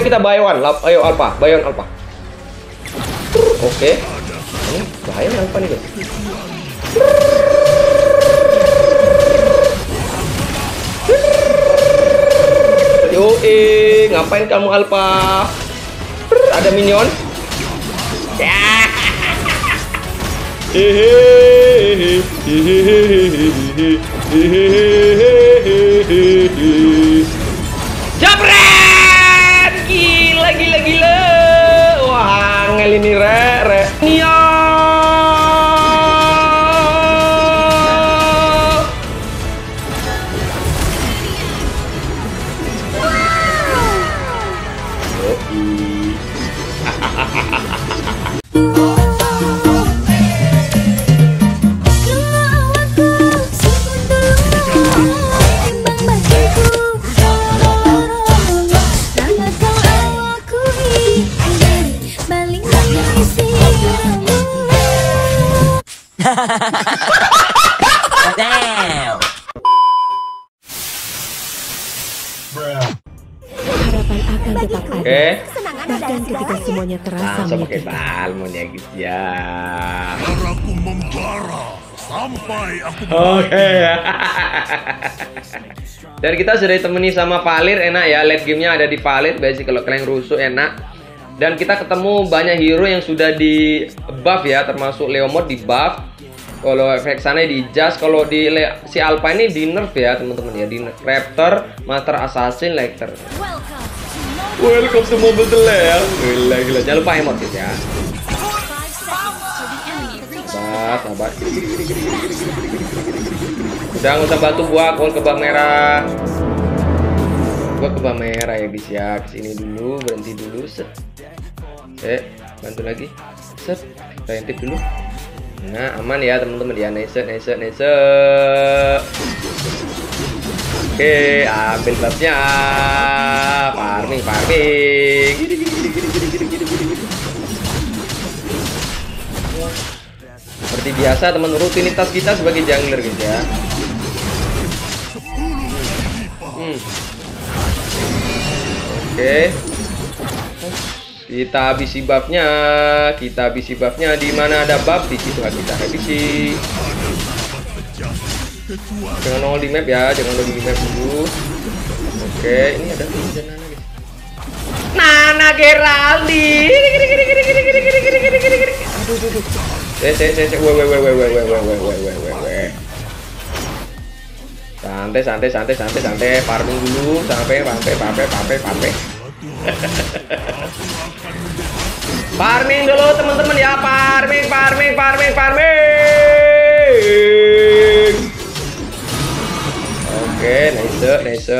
kita buy one. Ayo alpha, buy one alpha. Oke. Ini bahaya alpha nih guys. Yo, eh, ngapain kamu alpha? Ada minion? ini Ren. Bahkan ketika semuanya terasa Langsung pakai balmon ya guys ya. Darahku membara sampai aku Oke ya. Dan kita sudah ditemani sama Palir enak ya. Late gamenya ada di Palir. Biasanya kalau kalian rusuh enak. Dan kita ketemu banyak hero yang sudah di buff ya, termasuk Leomord di buff. Kalau efek sana di Just, kalau di Le- si Alpha ini di nerf ya teman-teman ya, di nerf. Raptor, Master Assassin, Lecter. Welcome to Mobile Delay. Gila gila, jangan lupa emot ya. Sabar, sabar. Udah usah bantu gua, gua ke bawah merah. Gua ke bawah merah ya guys ya. Ke sini dulu, berhenti dulu, set. Eh, bantu lagi. Set. Intip dulu. Nah, aman ya teman-teman ya. Nice, nice, nice. Oke, ambil platnya. Farming, farming. Seperti biasa teman rutinitas kita sebagai jungler gitu ya. Hmm. Oke. Kita habisi buffnya, kita habisi buffnya di mana ada buff di situ kita habisi jangan nongol di map ya jangan nongol di map dulu. Oke ini ada ada Nana guys. Nana santai santai santai santai santai. Farming dulu sampai sampai sampai sampai sampai. Farming dulu teman-teman ya. Farming farming farming farming. Oke, nice, nice.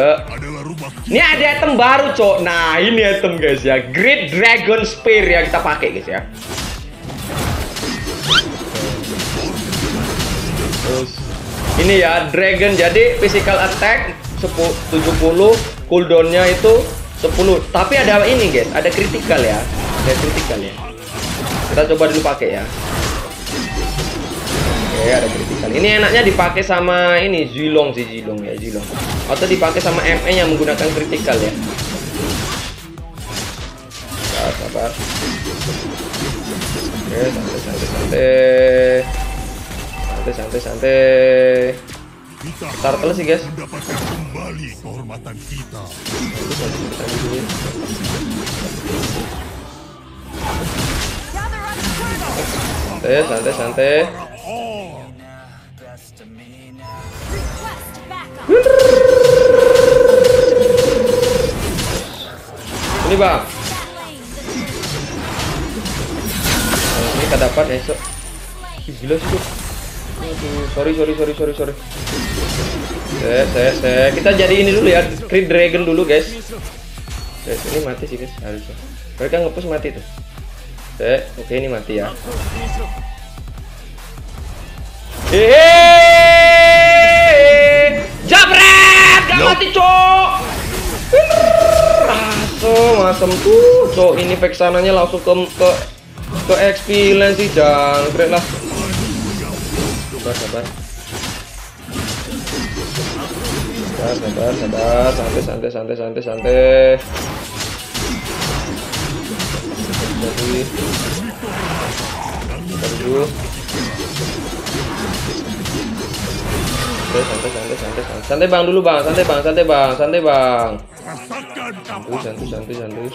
rumah Ini ada item baru, Cok. Nah, ini item guys ya. Great Dragon Spear yang kita pakai guys ya. Terus ini ya dragon jadi physical attack 10 70 cooldownnya itu 10 tapi ada ini guys ada critical ya ada critical ya kita coba dulu pakai ya oke ada critical ini enaknya dipakai sama ini Zilong sih Zilong ya Zilong. Atau dipakai sama ME yang menggunakan critical ya. Sabar sabar. Oke santai santai santai. Santai santai santai. Turtle sih, guys. kembali kehormatan kita. santai santai santai ini bang. Ini kita dapat esok. Gila sih tuh sorry sorry sorry sorry sorry. Saya saya saya kita jadi ini dulu ya Creed Dragon dulu guys. Guys ini mati sih guys harusnya. Mereka ngepush mati tuh. Saya oke ini mati ya. Hehehe Jabret! Gak mati cok! Langsung asem tuh cok ini vexananya langsung ke ke ke XP lane sih jangkrik lah. Sabar sabar. Sabar sabar sabar. Santai santai santai santai santai. Sabar dulu. Santai, santai, santai, santai, santai. Santai bang dulu bang, santai bang, santai bang, santai bang. Rasakan Santuy, santuy, santuy, santuy.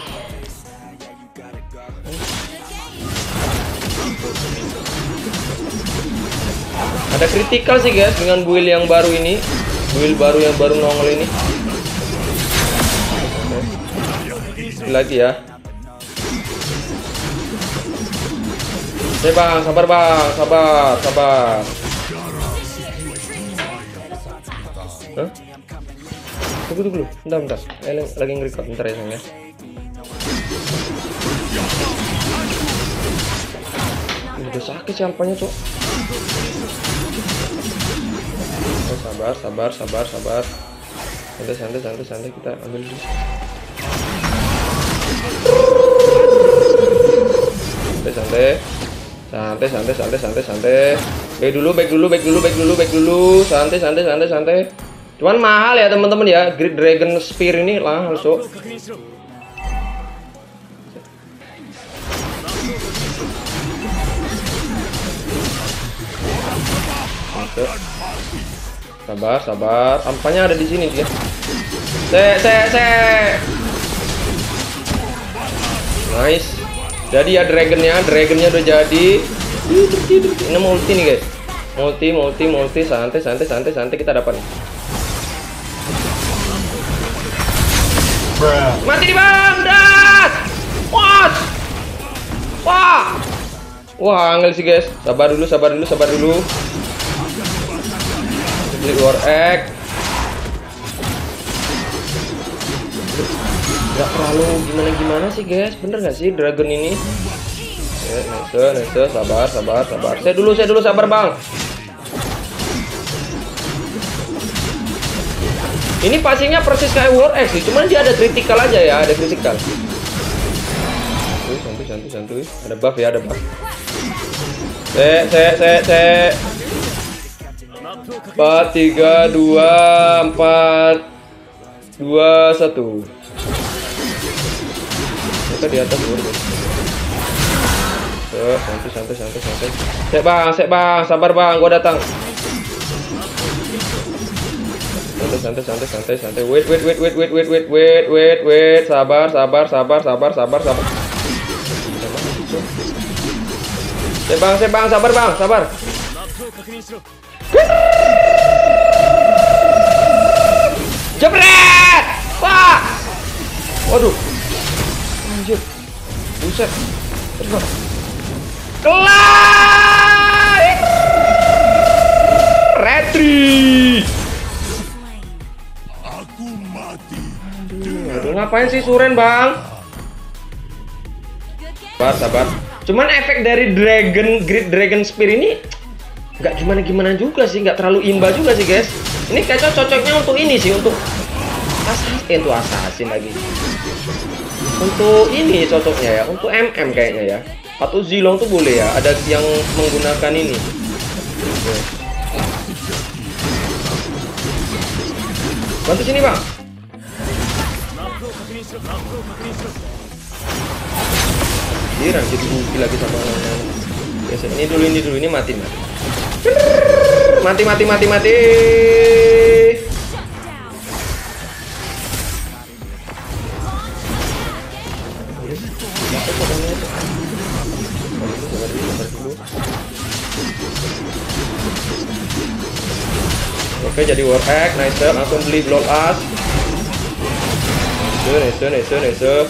Ada kritikal sih guys dengan build yang baru ini. Build baru yang baru nongol ini. Oke. Lagi ya. Oke bang, sabar bang, sabar, sabar. Tunggu dulu, bentar, bentar. Eh, lagi- nge-record, bentar ya sayang ya. Udah sakit sih ampanya, cok. Oh, sabar, sabar, sabar, sabar. Santai, santai, santai, santai. Kita ambil dulu. Santai, santai. Santai, santai, santai, santai, santai. Baik dulu, baik dulu, baik dulu, baik dulu, baik dulu. Santai, santai, santai, santai. Cuman mahal ya teman-teman ya. Great Dragon Spear ini langsung. Sabar, sabar. Tampaknya ada di sini dia. Se, se, se. Nice. Jadi ya dragonnya, dragonnya udah jadi. Ini multi nih guys. Multi, multi, multi. Santai, santai, santai, santai kita dapat. Mati di bang, das. What? Wah. Wah, angel sih guys. Sabar dulu, sabar dulu, sabar dulu. Beli war egg. Gak terlalu gimana-gimana sih guys. Bener gak sih dragon ini? Ya, nice, nice, sabar, sabar, sabar. Saya dulu, saya dulu, sabar bang. Ini passingnya persis kayak War X sih, cuman dia ada critical aja ya, ada critical. Santuy, santuy, santuy, santuy. Ada buff ya, ada buff. Se, se, se, se. 4, 3, 2, 4, 2, 1. Kita di atas dulu. santai, santai, santai, santai. Sek bang, sek bang, sabar bang, gua datang. Santai, santai, santai, santai, santai. Wait, wait, wait, wait, wait, wait, wait, wait, wait, wait. Sabar, sabar, sabar, sabar, sabar, sabar. Sek bang, sek bang, sabar bang, sabar. Jebret! Wah! Waduh. Anjir. Buset. Terus bang. Kelar! Retri! Aduh, ngapain sih Suren, Bang? Sabar, sabar. Cuman efek dari Dragon Great Dragon Spear ini nggak gimana-gimana juga sih, nggak terlalu imba juga sih, guys. Ini kayaknya cocoknya untuk ini sih, untuk assassin, eh, untuk assassin lagi. Untuk ini cocoknya ya, untuk MM kayaknya ya. Atau Zilong tuh boleh ya, ada yang menggunakan ini. Bantu sini, Bang. Lagi sama Biasa ini dulu ini dulu ini mati mati. Mati mati mati mati. Oke jadi war egg, nice langsung beli blood as. Nice, nice, nice.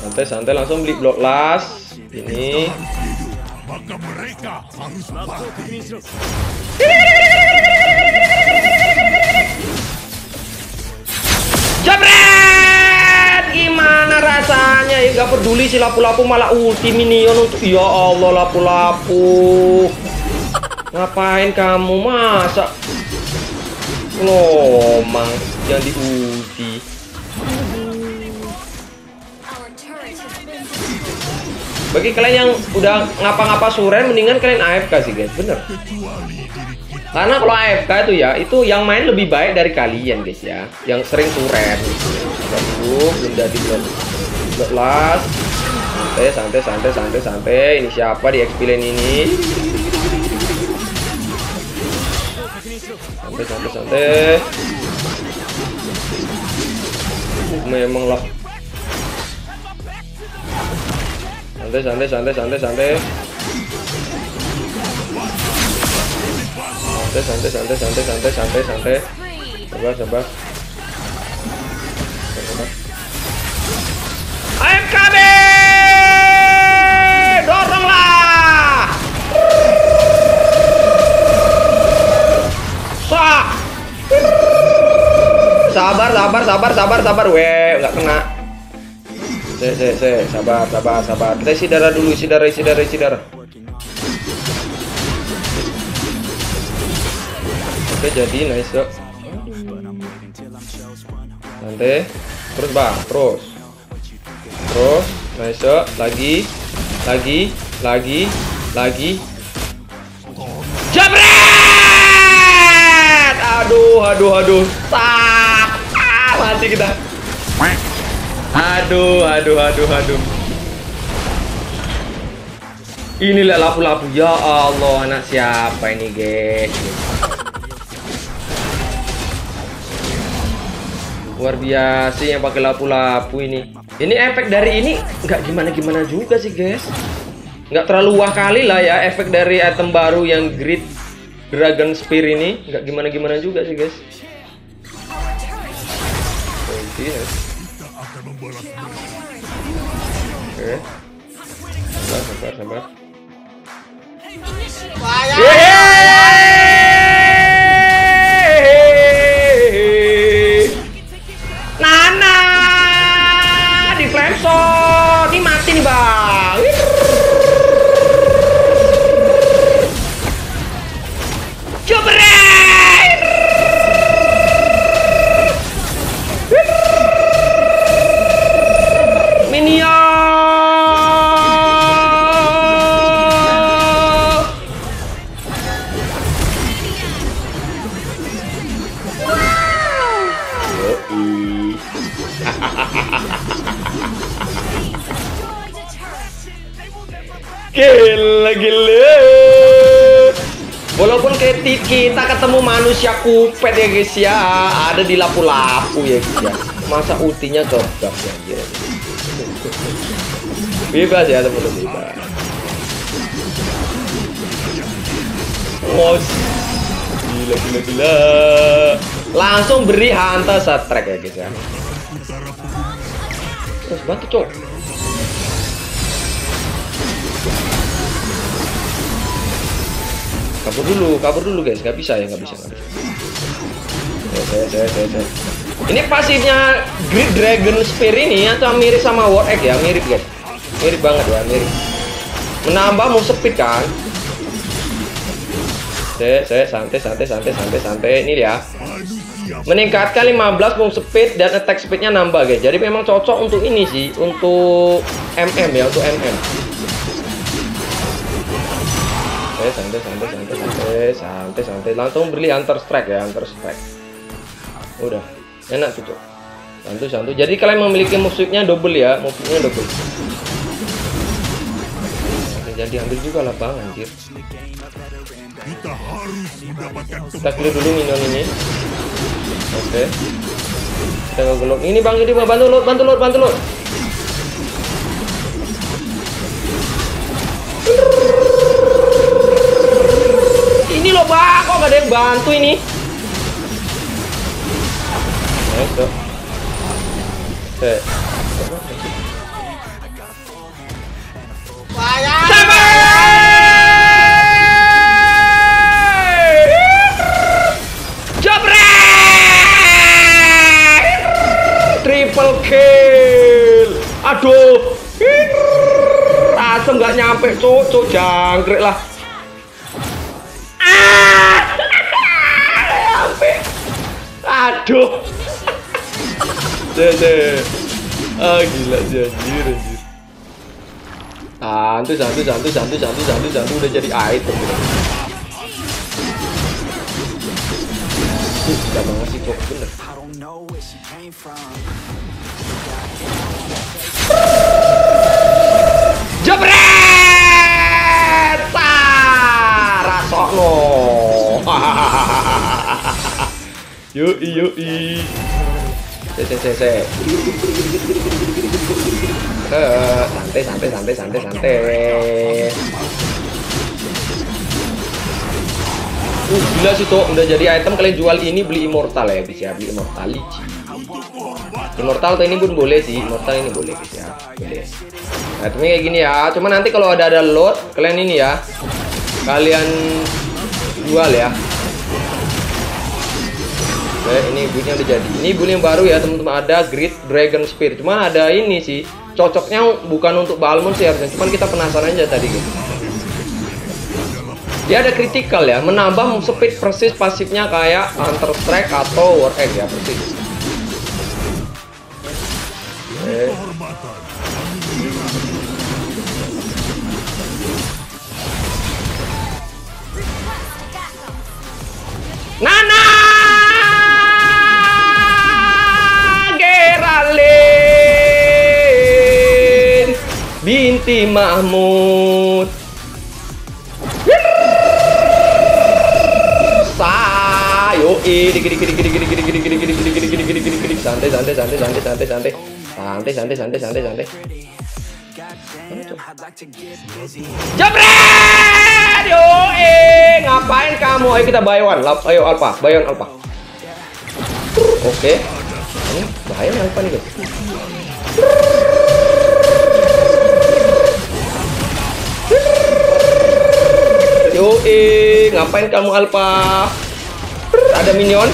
santai santai langsung beli blok las. Ini. Jabret gimana rasanya? Ya gak peduli si lapu-lapu malah ulti minion untuk ya Allah lapu-lapu. Ngapain kamu? Masa lomang yang di ulti bagi kalian yang udah ngapa-ngapa suren mendingan kalian AFK sih guys bener. Karena kalau AFK itu ya, itu yang main lebih baik dari kalian guys ya. Yang sering turen. Sabar dulu, belum jadi belum. Belum last. Santai, santai, santai, santai, santai. Ini siapa di XP lane ini? Uh, memang lah. Santai, santai, santai, santai, santai. Santai, santai, santai, santai, santai, santai, santai. Sabar. Sabar, Sabar, sabar, sabar, sabar. Weh, nggak kena. Se, se, se, sabar, sabar, sabar. Kita isi darah dulu, isi darah, isi darah, isi darah. Oke, jadi nice, yuk. Santai. Terus, Bang, terus. Terus, nice, yuk. Lagi, lagi, lagi, lagi. Jabret! Aduh, aduh, aduh. Sah! Mati kita. Aduh, aduh, aduh, aduh. Inilah lapu-lapu. Ya Allah, anak siapa ini, guys? Luar biasa yang pakai lapu-lapu ini. Ini efek dari ini nggak gimana-gimana juga sih, guys. Nggak terlalu wah kali lah ya efek dari item baru yang Grid Dragon Spear ini. Nggak gimana-gimana juga sih, guys. Oke, ya. Sabar, sabar, sabar. Yeay! Nana di flame ketemu manusia kupet ya guys ya, ada di lapu-lapu ya guys ya. Masa ultinya kebab ya anjir. Bebas ya teman-teman bebas. Oh, gila gila gila. Langsung beri hunter strike ya guys ya. Terus bantu cok. Kabur dulu, kabur dulu guys, nggak bisa ya, nggak bisa, nggak bisa. Saya, saya, saya, saya. Ini pasifnya Grid Dragon Spear ini atau mirip sama War Egg ya, mirip guys, mirip banget ya, mirip. Menambah move speed kan? Saya, saya santai, santai, santai, santai, santai. Ini ya. Meningkatkan 15 move speed dan attack speednya nambah guys. Jadi memang cocok untuk ini sih, untuk MM ya, untuk MM. Santai santai santai santai santai santai santai. Langsung beli hunter strike ya hunter strike. Udah enak tuh santu santu. Jadi kalian memiliki musiknya double ya musiknya double. Jadi ambil juga lah bang anjir. Kita harus kita clear dulu minion ini. Oke. Kita ngegelok ini bang ini bang bantu lot bantu lot bantu lot ini loh bang kok gak ada yang bantu ini. Oke. Jabret! Triple kill. Aduh. Asem nggak nyampe, cuk jangkrik lah. Aduh. Jadi. Ah gila sih anjir anjir. Santuy santuy santuy santuy santuy santuy santuy udah jadi item gitu. Uh, banget sih kok bener. Jebret! Ah, rasok loh. Yoi yoi. Se se se se. Santai santai santai santai santai. Uh, gila sih tuh udah jadi item kalian jual ini beli immortal ya bisa beli immortality immortal tuh ini pun boleh sih. Immortal ini boleh bisa. Boleh. Nah itemnya kayak gini ya. Cuma nanti kalau ada ada load kalian ini ya kalian jual ya Oke, ini buildnya udah jadi. Ini build yang baru ya, teman-teman. Ada Grid Dragon Spear. Cuman ada ini sih. Cocoknya bukan untuk Balmond sih harusnya. Cuman kita penasaran aja tadi gitu. Dia ada critical ya, menambah speed persis pasifnya kayak Counter Strike atau War Egg ya persis. Oke. Binti Mahmud eh santai santai santai santai santai santai santai santai santai santai santai! Yo, eh, ngapain kamu? Ayo kita buy Ayo Alpha, buy Alpha. Oke. Ini bahaya nih Alpha nih. Yo, eh, ngapain kamu Alpha? Ada minion?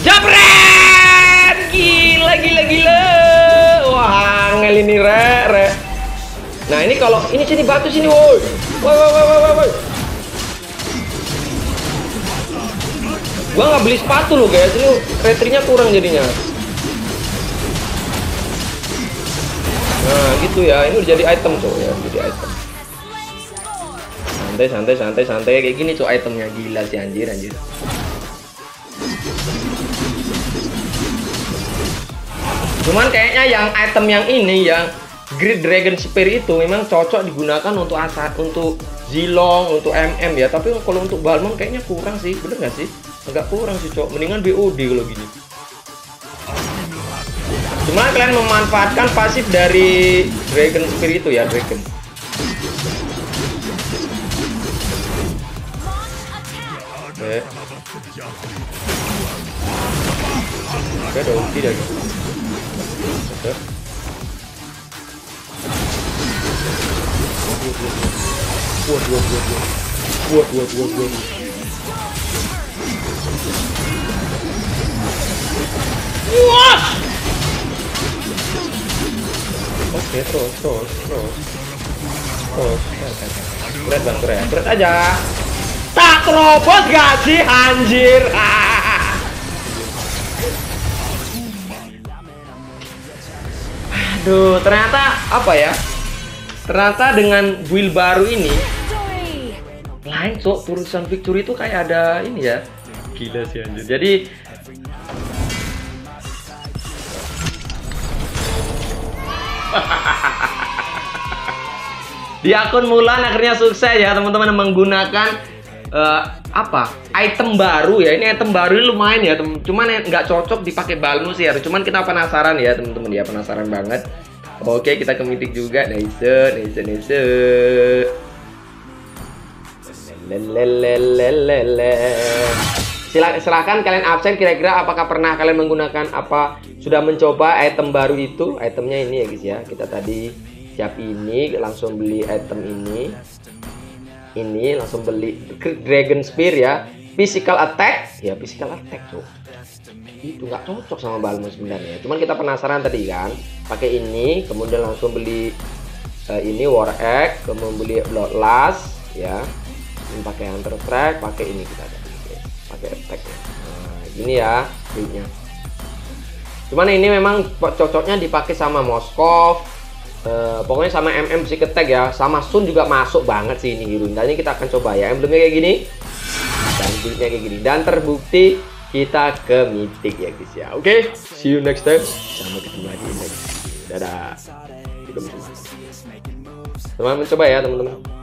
Jabret! Gila gila gila. Wah, angel ini re re. Nah, ini kalau ini sini batu sini, woi. Woi woi woi woi woi. Gua nggak beli sepatu loh guys, ini retrinya kurang jadinya. Nah, gitu ya. Ini udah jadi item, cowok ya, jadi item. Santai santai santai santai kayak gini, cowok itemnya gila sih anjir anjir. Cuman kayaknya yang item yang ini yang Great Dragon Spear itu memang cocok digunakan untuk asat untuk Zilong, untuk MM ya. Tapi kalau untuk Balmond kayaknya kurang sih, bener nggak sih? Agak kurang sih cok. Mendingan BOD kalau gini. Cuma kalian memanfaatkan pasif dari Dragon Spear itu ya, Dragon. Oke. Oke, ada ulti. Oke. Buat, buat, buat, buat. Buat, buat, buat, buat. Wah! Oke, terus, terus, terus. Terus, berat bang, berat, berat aja. Tak terobos gak sih, anjir? Aduh, ternyata apa ya? Ternyata dengan build baru ini lain cok urusan victory itu kayak ada ini ya gila sih anjir. Jadi di akun Mulan akhirnya sukses ya teman-teman menggunakan eh, apa? Item baru ya. Ini item baru ini lumayan ya teman cuman nggak cocok dipakai balmus ya. Cuman kita penasaran ya teman-teman ya penasaran banget. Oke kita ke mythic juga. Nice nice nice Lelelelelele. Sila- Silahkan kalian absen kira-kira apakah pernah kalian menggunakan apa sudah mencoba item baru itu? Itemnya ini ya guys ya. Kita tadi siap ini langsung beli item ini. Ini langsung beli dragon spear ya. Physical attack. Ya physical attack tuh. Itu nggak cocok sama Balmo sebenarnya. Cuman kita penasaran tadi kan. Pakai ini kemudian langsung beli eh, ini war egg kemudian beli bloodlust ya. Ini pakai hunter strike pakai ini kita ada attack nah gini ya buildnya Cuman ini memang cocoknya dipakai sama Moskov. Eh, pokoknya sama MM si ketek ya, sama Sun juga masuk banget sih ini hero. Ini kita akan coba ya, emblemnya kayak gini. Dan buildnya kayak gini. Dan terbukti kita ke mythic ya guys ya. Oke, see you next time. Sampai ketemu lagi next. Dadah. Teman-teman coba ya teman-teman.